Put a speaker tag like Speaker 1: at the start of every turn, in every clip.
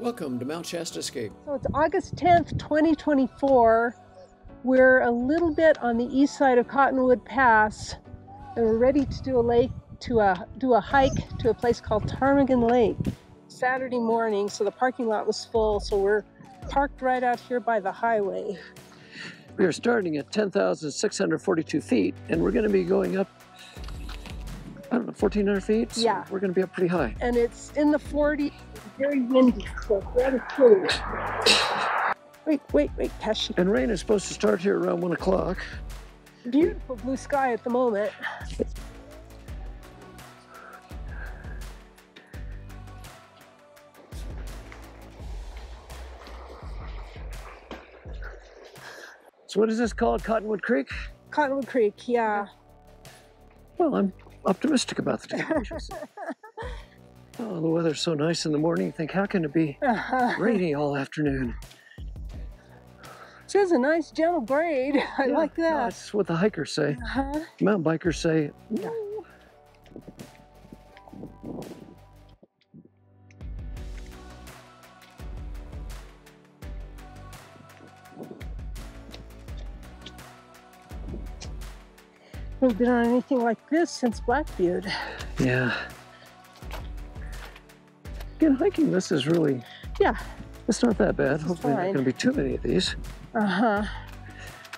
Speaker 1: Welcome to Mount Shasta Escape.
Speaker 2: So it's August 10th, 2024. We're a little bit on the east side of Cottonwood Pass and we're ready to do a lake to a do a hike to a place called Ptarmigan Lake. Saturday morning, so the parking lot was full, so we're parked right out here by the highway.
Speaker 1: We are starting at 10,642 feet and we're going to be going up, I don't know, 1,400 feet? So
Speaker 2: Yeah.
Speaker 1: We're going to be up pretty high.
Speaker 2: And it's in the 40s, very windy, so it's rather cool. Wait, wait, wait, Kashie.
Speaker 1: And rain is supposed to start here around 1 o'clock.
Speaker 2: Beautiful blue sky at the moment.
Speaker 1: So what is this called, Cottonwood Creek?
Speaker 2: Cottonwood Creek, yeah.
Speaker 1: Well, I'm optimistic about the day. I should say. oh, the weather's so nice in the morning. You think, how can it be rainy all afternoon?
Speaker 2: She has a nice gentle grade. I
Speaker 1: Yeah,
Speaker 2: like that.
Speaker 1: That's what the hikers say.
Speaker 2: Uh-huh.
Speaker 1: Mountain bikers say. "Ooh."
Speaker 2: Haven't been on anything like this since Blackbeard.
Speaker 1: Yeah. Again, hiking this is really,
Speaker 2: Yeah.
Speaker 1: it's not that bad. Hopefully not going to be too many of these.
Speaker 2: Uh-huh.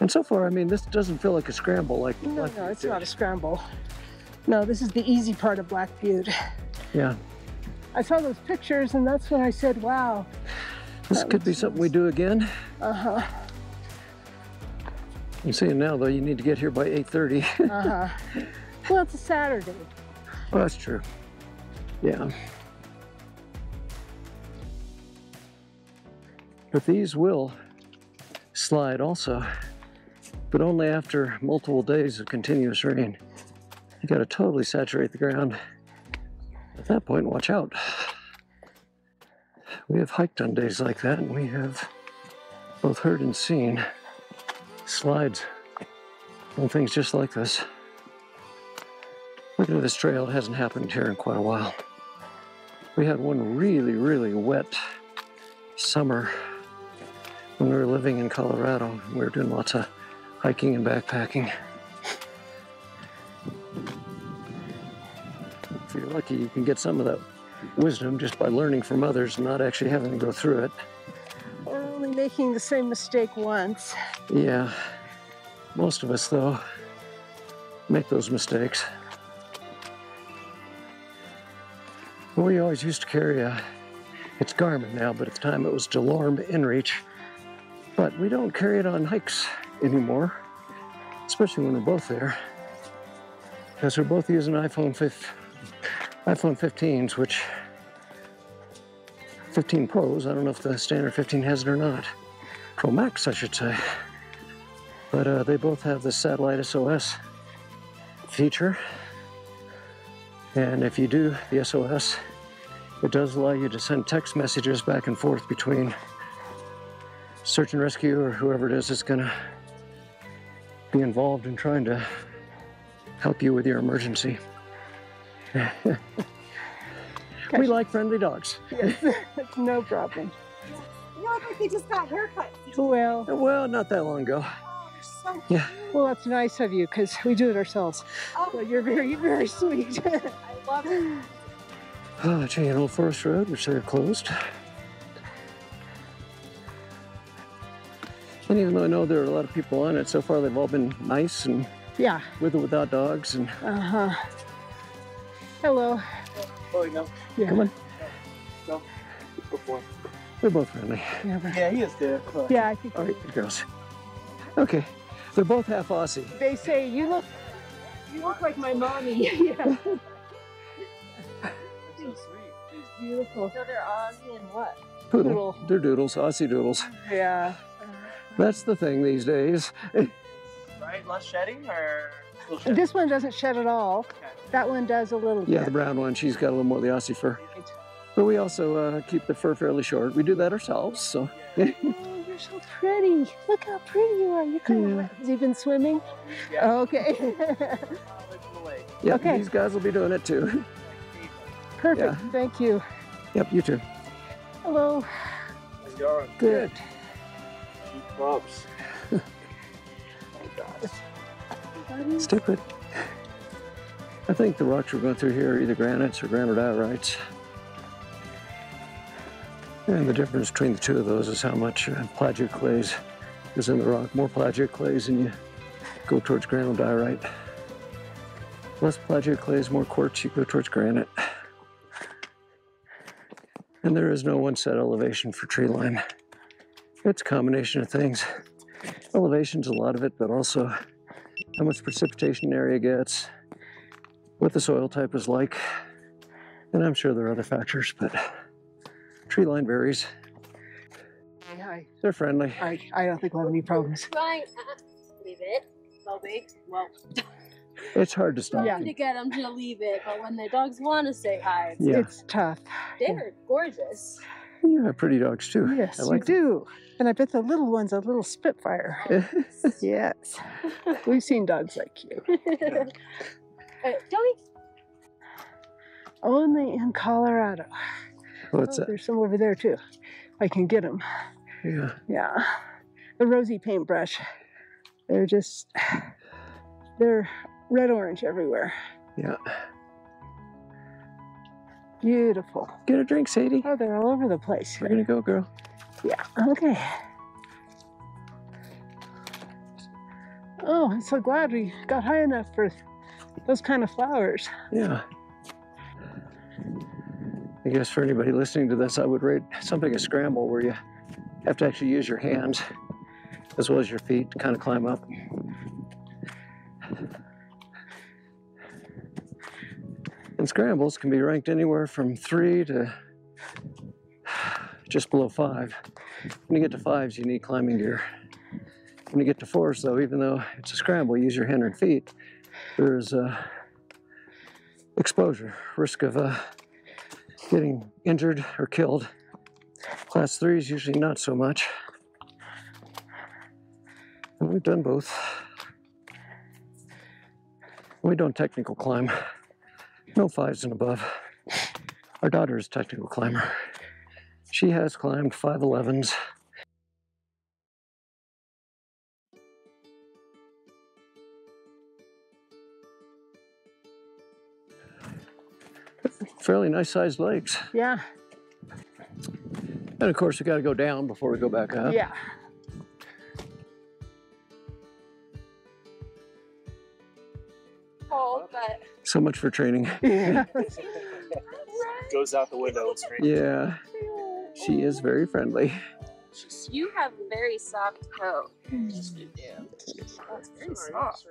Speaker 1: And so far, I mean, this doesn't feel like a scramble like
Speaker 2: No,
Speaker 1: like
Speaker 2: no, it's
Speaker 1: did.
Speaker 2: not a scramble. No, this is the easy part of Blackbeard.
Speaker 1: Yeah,
Speaker 2: I saw those pictures and that's when I said, wow.
Speaker 1: this could be
Speaker 2: looks
Speaker 1: something we do again.
Speaker 2: Uh-huh.
Speaker 1: I'm seeing now, though, you need to get here by 8.30.
Speaker 2: Uh-huh. well, it's a Saturday.
Speaker 1: well, that's true. Yeah. But these will slide also, but only after multiple days of continuous rain. You got to totally saturate the ground. At that point, watch out. We have hiked on days like that, and we have both heard and seen slides on things just like this. Looking at this trail, it hasn't happened here in quite a while. We had one really, really wet summer when we were living in Colorado. We were doing lots of hiking and backpacking. If you're lucky, you can get some of that wisdom just by learning from others and not actually having to go through it.
Speaker 2: We're only making the same mistake once.
Speaker 1: Yeah, most of us, though, make those mistakes. We always used to carry a, it's Garmin now, but at the time it was DeLorme InReach. But we don't carry it on hikes anymore, especially when we're both there. Because we're both using iPhone 5, iPhone 15s, which 15 Pros, I don't know if the standard 15 has it or not. Pro Max, I should say. But uh, they both have the satellite SOS feature. And if you do the SOS, it does allow you to send text messages back and forth between search and rescue or whoever it is that's going to be involved in trying to help you with your emergency. we like friendly dogs.
Speaker 2: Yes, no problem.
Speaker 3: You look like they just got haircuts.
Speaker 2: Well,
Speaker 1: Well, not that long ago.
Speaker 3: Oh, they're so
Speaker 1: Yeah.
Speaker 2: well, that's nice of you because we do it ourselves.
Speaker 3: Oh,
Speaker 2: But you're very, very sweet.
Speaker 3: I love it.
Speaker 1: Oh, Chain Old Forest Road, which they're closed. And even though I know there are a lot of people on it, so far they've all been nice and
Speaker 2: yeah.
Speaker 1: with or without dogs. And
Speaker 2: Uh-huh. Hello.
Speaker 4: Oh, no.
Speaker 2: Yeah.
Speaker 1: come on,
Speaker 4: Before.
Speaker 1: they're both friendly.
Speaker 2: Yeah, but-
Speaker 4: Yeah, he is there. Look.
Speaker 2: yeah, I think
Speaker 1: All right, good girls. Okay, they're both half Aussie.
Speaker 2: they say you look you look like my mommy. yeah.
Speaker 4: So sweet.
Speaker 2: Beautiful.
Speaker 3: So they're Aussie and what?
Speaker 1: Poodle.
Speaker 2: Poodle.
Speaker 1: They're doodles, Aussie doodles.
Speaker 2: Yeah.
Speaker 1: That's the thing these days.
Speaker 4: Right? Less shedding or still shedding?
Speaker 2: This one doesn't shed at all.
Speaker 4: Okay.
Speaker 2: That one does a little bit.
Speaker 1: Yeah, the brown one, she's got a little more of the Aussie fur. But we also uh, keep the fur fairly short. We do that ourselves, so.
Speaker 2: Oh, you're so pretty. Look how pretty you are. You're kind
Speaker 1: Yeah.
Speaker 2: of Has he been swimming?
Speaker 4: Yeah.
Speaker 2: Oh, okay.
Speaker 4: Away from the lake.
Speaker 1: Yeah,
Speaker 2: Okay.
Speaker 1: these guys will be doing it too.
Speaker 2: Perfect.
Speaker 1: Yeah.
Speaker 2: Thank you.
Speaker 1: Yep, you too.
Speaker 2: Hello.
Speaker 4: How's it going?
Speaker 2: Good.
Speaker 1: Put. I think the rocks we're going through here are either granites or granodiorites. And the difference between the two of those is how much uh, plagioclase is in the rock. More plagioclase and you go towards granodiorite. Less plagioclase, more quartz, you go towards granite. And there is no one set elevation for tree line. It's a combination of things. Elevation's a lot of it, but also how much precipitation an area gets, what the soil type is like, and I'm sure there are other factors, but tree line varies.
Speaker 2: Hi.
Speaker 1: They're friendly.
Speaker 2: I, I don't think we'll have any problems.
Speaker 3: Trying. Uh, leave it. They'll be. Well,
Speaker 1: It's hard to stop.
Speaker 2: Yeah.
Speaker 3: trying to get them to leave it, but when the dogs want to say hi, it's,
Speaker 1: Yeah.
Speaker 2: It's tough.
Speaker 3: they're gorgeous.
Speaker 1: You have pretty dogs too.
Speaker 2: Yes,
Speaker 1: I
Speaker 2: you
Speaker 1: like
Speaker 2: do. And I bet the little one's a little spitfire. yes. We've seen dogs like you.
Speaker 3: Uh, Joey,
Speaker 2: Only in Colorado.
Speaker 1: What's
Speaker 2: Oh,
Speaker 1: that?
Speaker 2: There's some over there too. I can get them.
Speaker 1: Yeah.
Speaker 2: Yeah. The rosy paintbrush. They're just, they're red orange everywhere.
Speaker 1: Yeah.
Speaker 2: Beautiful.
Speaker 1: Get a drink, Sadie.
Speaker 2: Oh, they're all over the place.
Speaker 1: We're gonna go, girl.
Speaker 2: Yeah, okay. Oh, I'm so glad we got high enough for those kind of flowers.
Speaker 1: Yeah. I guess for anybody listening to this, I would rate something a scramble where you have to actually use your hands as well as your feet to kind of climb up. And scrambles can be ranked anywhere from three to just below five. When you get to fives, you need climbing gear. When you get to fours, though, even though it's a scramble, use your hand and feet, there's uh, exposure, risk of uh, getting injured or killed. Class three is usually not so much. And we've done both. We don't technical climb. No fives and above. Our daughter is a technical climber. She has climbed 5'11s. Fairly nice sized legs.
Speaker 2: Yeah,
Speaker 1: And of course, we got to go down before we go back up.
Speaker 2: yeah.
Speaker 1: So much for training.
Speaker 2: yeah.
Speaker 4: Goes out the window. It's great.
Speaker 1: Yeah, she is very friendly.
Speaker 3: you have very soft coat. Yeah, That's very soft.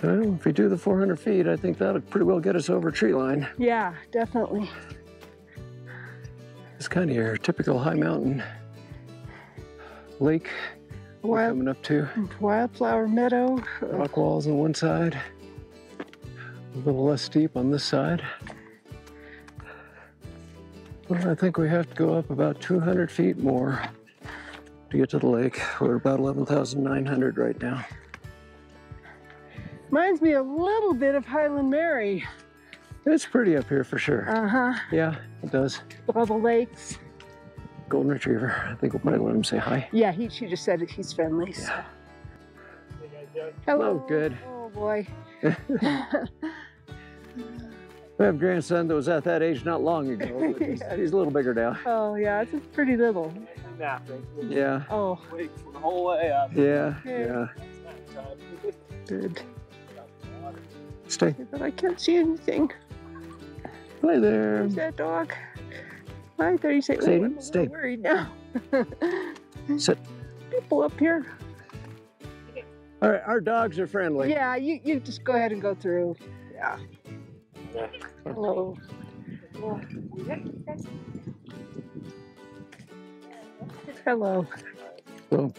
Speaker 1: Well, if we do the 400 feet, I think that'll pretty well get us over tree line.
Speaker 2: Yeah, definitely.
Speaker 1: It's kind of your typical high mountain lake we're
Speaker 2: Wild,
Speaker 1: coming up to.
Speaker 2: wildflower meadow.
Speaker 1: Rock walls on one side, a little less steep on this side. Well, I think we have to go up about 200 feet more to get to the lake. We're about 11,900 right now.
Speaker 2: Reminds me a little bit of Highland Mary.
Speaker 1: It's pretty up here for sure.
Speaker 2: Uh huh.
Speaker 1: Yeah, it does.
Speaker 2: All the lakes.
Speaker 1: Golden Retriever. I think we'll probably let him say hi.
Speaker 2: Yeah, he, she just said he's friendly. So.
Speaker 1: Yeah.
Speaker 2: Hello.
Speaker 1: Oh, good.
Speaker 2: Oh boy.
Speaker 1: We have a grandson that was at that age not long ago. But he's, he's a little bigger now.
Speaker 2: oh yeah, it's just pretty little.
Speaker 4: Napping.
Speaker 1: Yeah,
Speaker 2: Oh,
Speaker 4: Wait for the whole way up.
Speaker 1: yeah,
Speaker 2: Yeah.
Speaker 1: yeah.
Speaker 2: good.
Speaker 1: Stay.
Speaker 2: But I can't see anything.
Speaker 1: Hi there.
Speaker 2: There's that dog. Right there. You say,
Speaker 1: Sadie,
Speaker 2: oh, I'm
Speaker 1: stay.
Speaker 2: little worried now.
Speaker 1: Sit.
Speaker 2: People up here.
Speaker 1: All right, our dogs are friendly.
Speaker 2: Yeah, you, you just go ahead and go through. Yeah. Hello. Hello.
Speaker 1: So,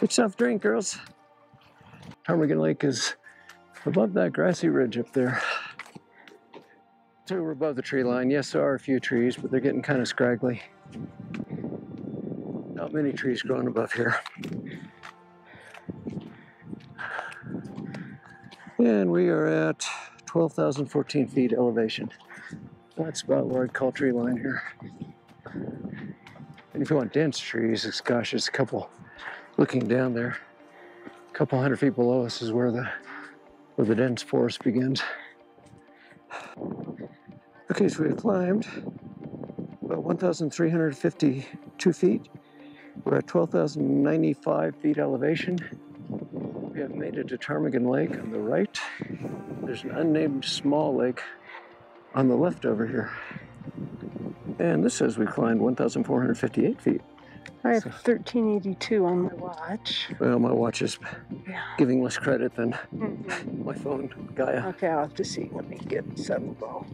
Speaker 1: good stuff, drink, girls. Ptarmigan Lake is above that grassy ridge up there. So we're above the tree line. Yes, there are a few trees, but they're getting kind of scraggly. Not many trees growing above here. And we are at 12,014 feet elevation. That's about where I'd call tree line here. And if you want dense trees, it's gosh, it's a couple looking down there. A couple hundred feet below us is where the where the dense forest begins. Okay, so we have climbed about 1,352 feet. We're at 12,095 feet elevation. We have made it to Ptarmigan Lake on the right. There's an unnamed small lake on the left over here. And this says we climbed 1,458 feet.
Speaker 2: I have 1382 on my watch.
Speaker 1: Well, my watch is
Speaker 2: Yeah.
Speaker 1: giving less credit than
Speaker 2: Mhm.
Speaker 1: my phone, Gaia.
Speaker 2: Okay, I'll have to see. Let me get settled though.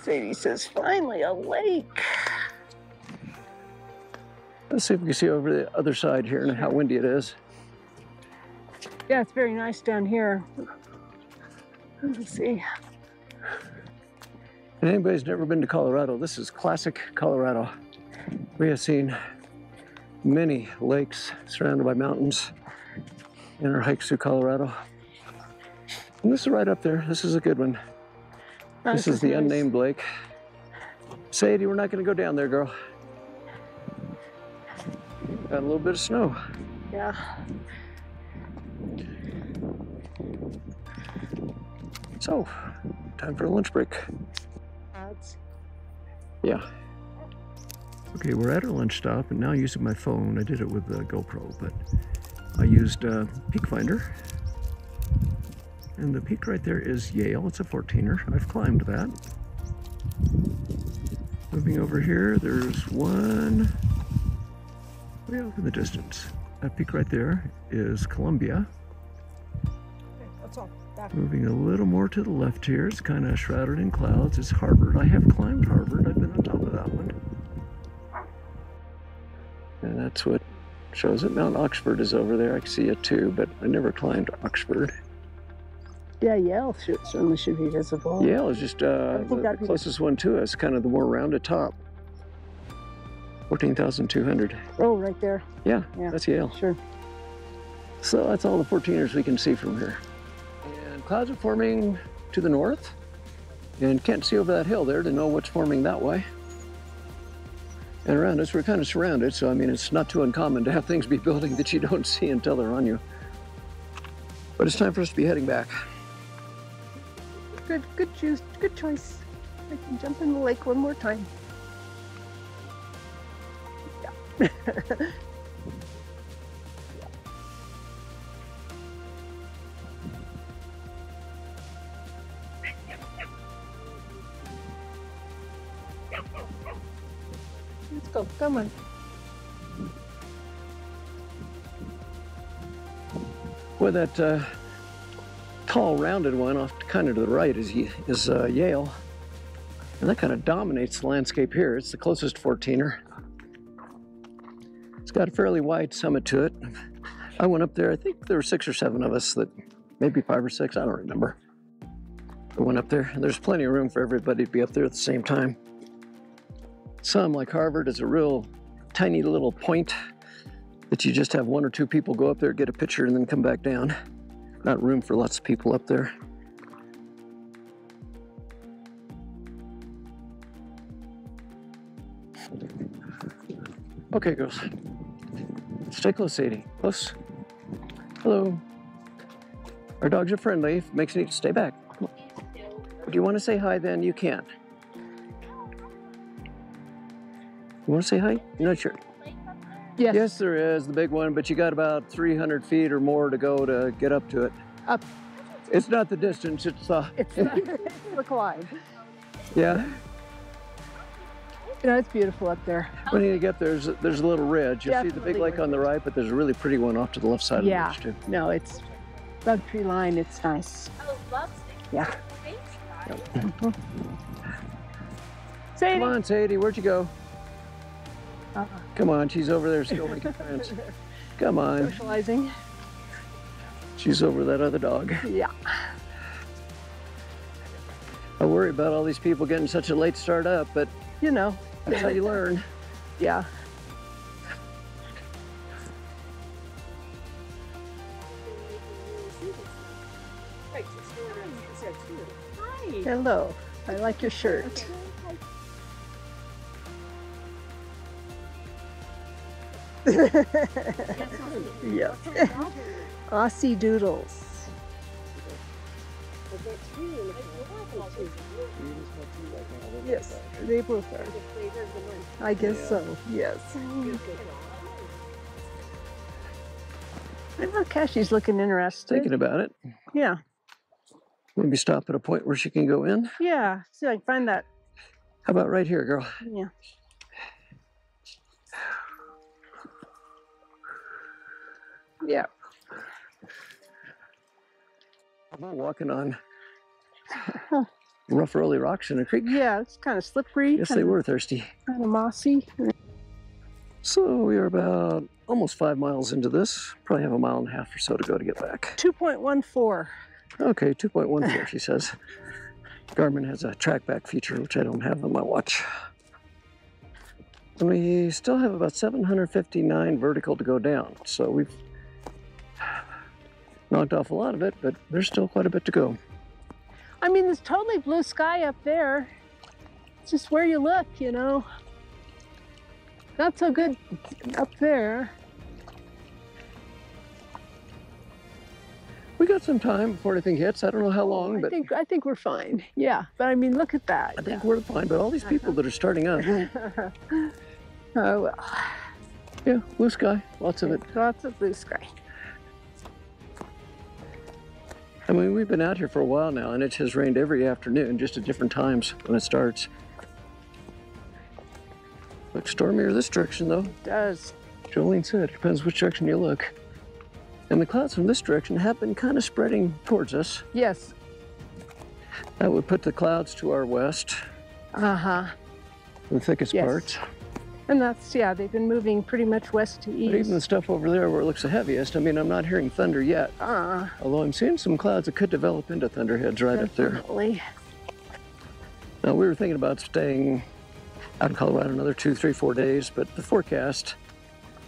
Speaker 2: Sadie says, finally a lake.
Speaker 1: Let's see if we can see over the other side here and how windy it is.
Speaker 2: Yeah, it's very nice down here. Let's see.
Speaker 1: And anybody's never been to Colorado, this is classic Colorado. We have seen many lakes surrounded by mountains in our hikes through Colorado. And this is right up there. This is a good one. Oh, this is the
Speaker 2: nice.
Speaker 1: unnamed lake. Sadie, we're not going to go down there, girl. Got a little bit of snow.
Speaker 2: Yeah.
Speaker 1: So, time for a lunch break.
Speaker 2: That's
Speaker 1: Yeah. Okay, we're at our lunch stop, and now using my phone. I did it with the GoPro, but I used uh, Peak Finder. And the peak right there is Yale. It's a 14er. I've climbed that. Moving over here, there's one way off in the distance. That peak right there is Columbia.
Speaker 2: okay, that's all. Back.
Speaker 1: Moving a little more to the left here, it's kind of shrouded in clouds. It's Harvard. I have climbed Harvard. I've been on top of that one. And that's what shows it. Mount Oxford is over there. I can see it too, but I never climbed Oxford.
Speaker 2: Yeah, Yale should, certainly should be visible.
Speaker 1: Yale is just uh,
Speaker 2: think
Speaker 1: the,
Speaker 2: that'd
Speaker 1: the
Speaker 2: be-
Speaker 1: closest one to us, kind of the more rounded top. 14,200.
Speaker 2: Oh, right there.
Speaker 1: Yeah,
Speaker 2: Yeah.
Speaker 1: that's Yale.
Speaker 2: Sure.
Speaker 1: So that's all the 14ers we can see from here. And clouds are forming to the north. And can't see over that hill there to know what's forming that way. And around us, we're kind of surrounded, so I mean, it's not too uncommon to have things be building that you don't see until they're on you. But it's time for us to be heading back.
Speaker 2: Good, good choose, good choice. I can jump in the lake one more time. Let's go. Come on.
Speaker 1: Well, that uh, tall, rounded one off kind of to the right is, is uh, Yale. And that kind of dominates the landscape here. It's the closest 14er. Got a fairly wide summit to it. I went up there, I think there were six or seven of us that, maybe five or six, I don't remember. I went up there, and there's plenty of room for everybody to be up there at the same time. Some, like Harvard, is a real tiny little point that you just have one or two people go up there, get a picture, and then come back down. Not room for lots of people up there. Okay, girls. Stay close, Sadie. Close. Hello. Our dogs are friendly. If it makes you stay back. Do you want to say hi then? You can. You want to say hi? You're not sure.
Speaker 2: Yes.
Speaker 1: Yes, there is the big one, but you got about 300 feet or more to go to get up to it.
Speaker 2: Up.
Speaker 1: It's not the distance, it's uh,
Speaker 2: It's, it's the climb.
Speaker 1: yeah.
Speaker 2: You know, it's beautiful up there.
Speaker 1: When you get there, there's, there's a little ridge. You'll see the big lake on the right, but there's a really pretty one off to the left side
Speaker 2: Yeah.
Speaker 1: of the ridge too.
Speaker 2: No, it's above tree line. It's nice.
Speaker 3: Oh, love
Speaker 2: Yeah.
Speaker 3: Thanks, guys.
Speaker 2: Sadie.
Speaker 1: Come on, Sadie, where'd you go?
Speaker 2: Uh,
Speaker 1: Come on, she's over there still making friends. Come on,
Speaker 2: socializing.
Speaker 1: she's over that other dog.
Speaker 2: Yeah.
Speaker 1: I worry about all these people getting such a late start up, but
Speaker 2: You know.
Speaker 1: That's how you learn.
Speaker 2: Yeah. Hello. I like your shirt. yeah. Aussie doodles. Yes, they both are. I guess so. Yes. I know Kashie's looking interested.
Speaker 1: Thinking about it.
Speaker 2: Yeah,
Speaker 1: Maybe stop at a point where she can go in.
Speaker 2: yeah. See, I can find that.
Speaker 1: How about right here, girl?
Speaker 2: Yeah. Yeah.
Speaker 1: How about walking on rough, early rocks in a creek?
Speaker 2: Yeah, it's kind of slippery.
Speaker 1: Yes, they were thirsty.
Speaker 2: Kind of mossy.
Speaker 1: So we are about almost five miles into this. Probably have a mile and a half or so to go to get back.
Speaker 2: 2.14.
Speaker 1: Okay, 2.14, she says. Garmin has a trackback feature, which I don't have on my watch. And we still have about 759 vertical to go down. So we've knocked off a lot of it, but there's still quite a bit to go.
Speaker 2: I mean, there's totally blue sky up there. It's just where you look, you know. Not so good up there.
Speaker 1: We got some time before anything hits. I don't know how long,
Speaker 2: I
Speaker 1: but
Speaker 2: think I think we're fine. Yeah, but I mean, look at that.
Speaker 1: I think we're fine. But all these people that are starting up,
Speaker 2: oh well,
Speaker 1: yeah, blue sky, lots of it.
Speaker 2: lots of blue sky.
Speaker 1: I mean, we've been out here for a while now, and it has rained every afternoon, just at different times when it starts. Looks stormier this direction, though.
Speaker 2: It does.
Speaker 1: Joline said, it depends which direction you look. And the clouds from this direction have been kind of spreading towards us.
Speaker 2: Yes.
Speaker 1: That would put the clouds to our west,
Speaker 2: Uh huh.
Speaker 1: the thickest
Speaker 2: Yes.
Speaker 1: parts.
Speaker 2: And that's yeah. They've been moving pretty much west to east.
Speaker 1: But even the stuff over there where it looks the heaviest, I mean, I'm not hearing thunder yet.
Speaker 2: uh,
Speaker 1: Although I'm seeing some clouds that could develop into thunderheads right up there.
Speaker 2: definitely.
Speaker 1: Now, we were thinking about staying out in Colorado another two, three, four days, but the forecast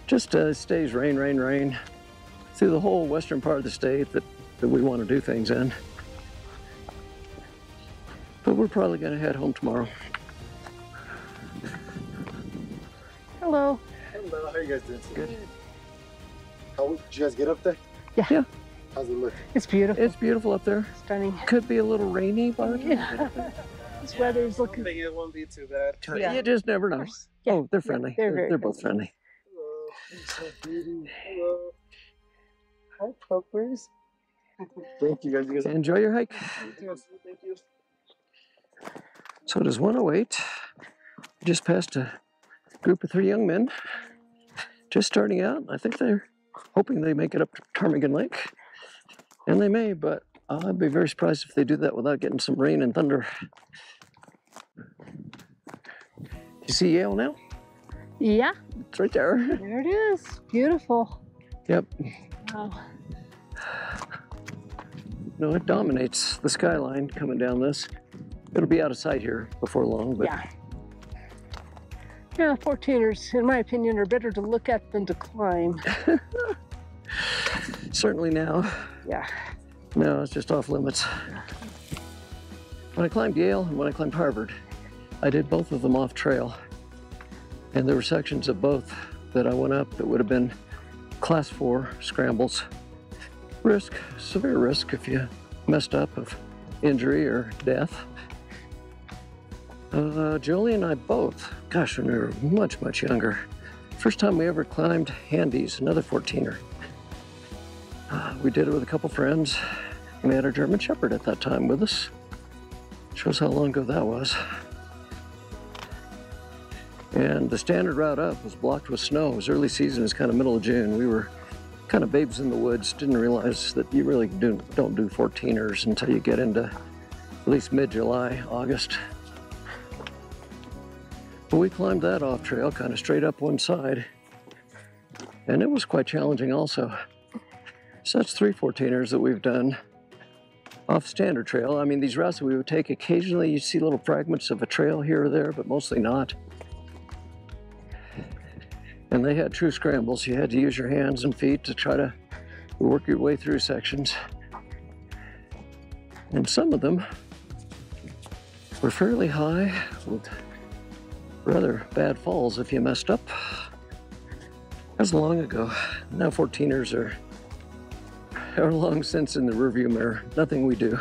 Speaker 1: just uh, stays rain, rain, rain through the whole western part of the state that, that we want to do things in. But we're probably going to head home tomorrow.
Speaker 2: Hello.
Speaker 5: Hello, how you guys doing? today?
Speaker 1: Good.
Speaker 5: How did you guys get up there?
Speaker 2: Yeah.
Speaker 1: Yeah.
Speaker 5: How's it look?
Speaker 2: It's beautiful.
Speaker 1: It's beautiful up there.
Speaker 2: stunning.
Speaker 1: Could be a little rainy, but
Speaker 2: Yeah. this weather's
Speaker 4: I
Speaker 2: looking.
Speaker 4: think it won't be too bad.
Speaker 2: Yeah.
Speaker 1: you just never know.
Speaker 2: Yeah.
Speaker 1: Oh, they're friendly.
Speaker 2: they're
Speaker 1: they're, they're both friendly.
Speaker 5: Hello. So pretty. Hello. Hi, puppers. Thank you guys. You guys
Speaker 1: Enjoy your hike.
Speaker 5: You. Thank you.
Speaker 1: So it is 108. Just passed a group of three young men just starting out. I think they're hoping they make it up to Ptarmigan Lake. And they may, but I'd be very surprised if they do that without getting some rain and thunder. You see Yale now?
Speaker 2: Yeah,
Speaker 1: It's right there.
Speaker 2: there it is. Beautiful.
Speaker 1: Yep.
Speaker 2: Wow.
Speaker 1: No, it dominates the skyline coming down this. It'll be out of sight here before long, but
Speaker 2: Yeah. Yeah, 14ers, in my opinion, are better to look at than to climb.
Speaker 1: certainly now.
Speaker 2: Yeah.
Speaker 1: No, it's just off limits. When I climbed Yale and when I climbed Harvard, I did both of them off trail. And there were sections of both that I went up that would have been class four scrambles. Risk, severe risk if you messed up of injury or death. Uh, Jolie and I both, gosh, when we were much, much younger, first time we ever climbed Handies, another 14er. Uh, we did it with a couple friends. We had our German Shepherd at that time with us. Shows how long ago that was. And the standard route up was blocked with snow. It was early season, it was kind of middle of June. We were kind of babes in the woods, didn't realize that you really do, don't do 14ers until you get into at least mid July, August. But we climbed that off trail, kind of straight up one side. And it was quite challenging also. So that's three 14ers that we've done off standard trail. I mean, these routes that we would take, occasionally you see little fragments of a trail here or there, but mostly not. And they had true scrambles. You had to use your hands and feet to try to work your way through sections. And some of them were fairly high rather bad falls if you messed up. That was long ago. Now 14ers are, are long since in the rearview mirror. Nothing we do.